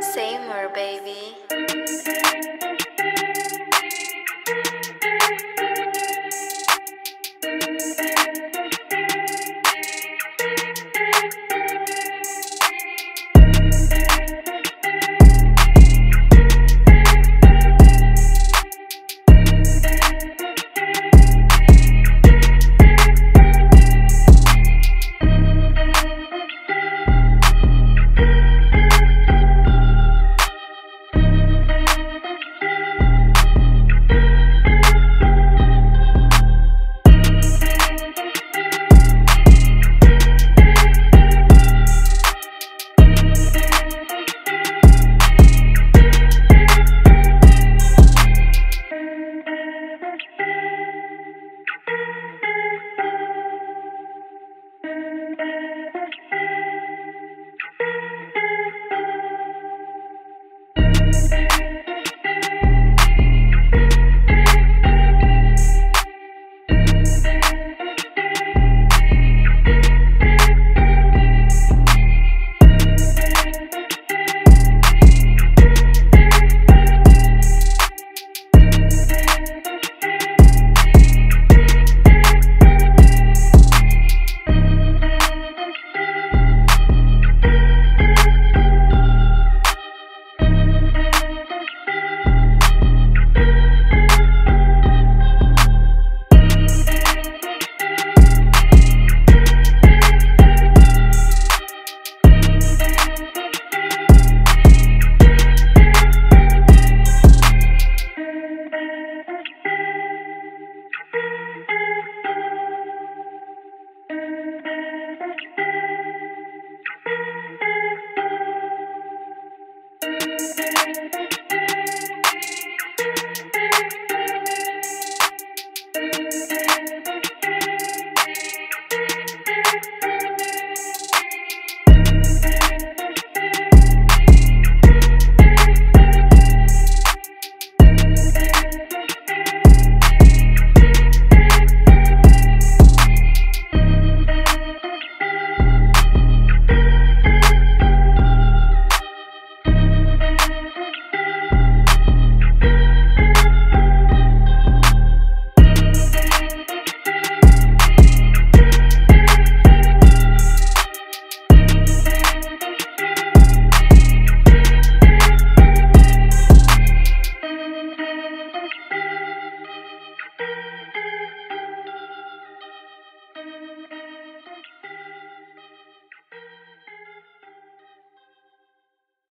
Seymour, baby. Thank you.